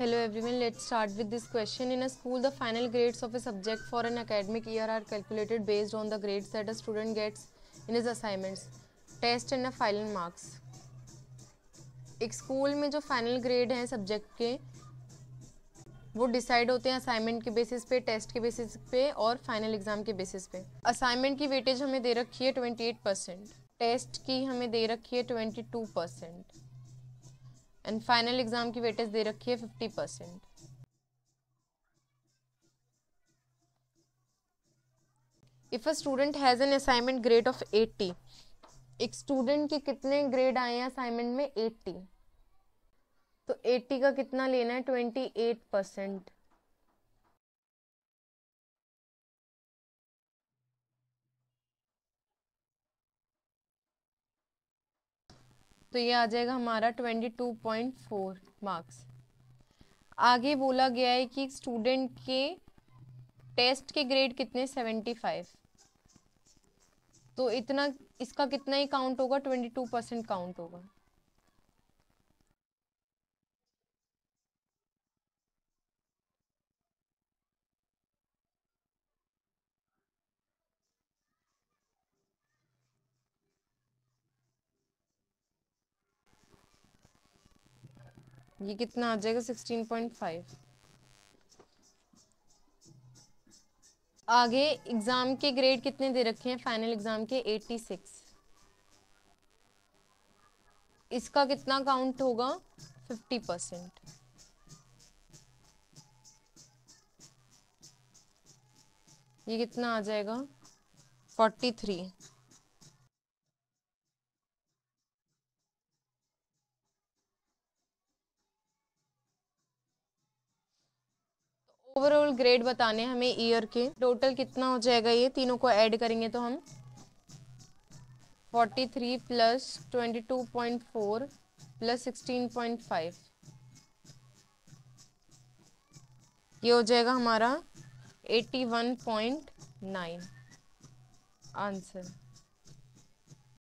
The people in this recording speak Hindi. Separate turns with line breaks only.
Hello everyone let's start with this question in a school the final grades of a subject for an academic year are calculated based on the grades that a student gets in is assignments test and a final marks एक स्कूल में जो फाइनल ग्रेड हैं सब्जेक्ट के, वो डिसाइड होते हैं असाइनमेंट के बेसिस पे टेस्ट के बेसिस पे और फाइनल एग्ज़ाम के बेसिस पे. असाइनमेंट की वेटेज हमें दे रखी है ट्वेंटी एट परसेंट टेस्ट की हमें दे रखी है twenty two percent and final exam की वेटेज दे रखी है fifty percent if a student has an assignment grade of eighty एक स्टूडेंट के कितने ग्रेड आए हैं असाइनमेंट में एट्टी तो एट्टी का कितना लेना है? ट्वेंटी एट परसेंट तो ये आ जाएगा हमारा twenty two point four marks आगे बोला गया है कि स्टूडेंट के टेस्ट के ग्रेड कितने? सेवेंटी फाइव तो इतना, इसका कितना ही काउंट होगा? ट्वेंटी टू परसेंट काउंट होगा. ये कितना आ जाएगा? सिक्सटीन पॉइंट फाइव आगे एग्ज़ाम के ग्रेड कितने दे रखे हैं? फाइनल एग्ज़ाम के एटी सिक्स इसका कितना काउंट होगा? फिफ्टी परसेंट ये कितना आ जाएगा? फोर्टी थ्री ओवरऑल ग्रेड बताने हमें ईयर के। टोटल कितना हो जाएगा ये? तीनों को ऐड करेंगे तो हम 43 प्लस 22.4 प्लस 16.5 ये हो जाएगा हमारा 81.9 आंसर